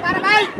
Para, vai!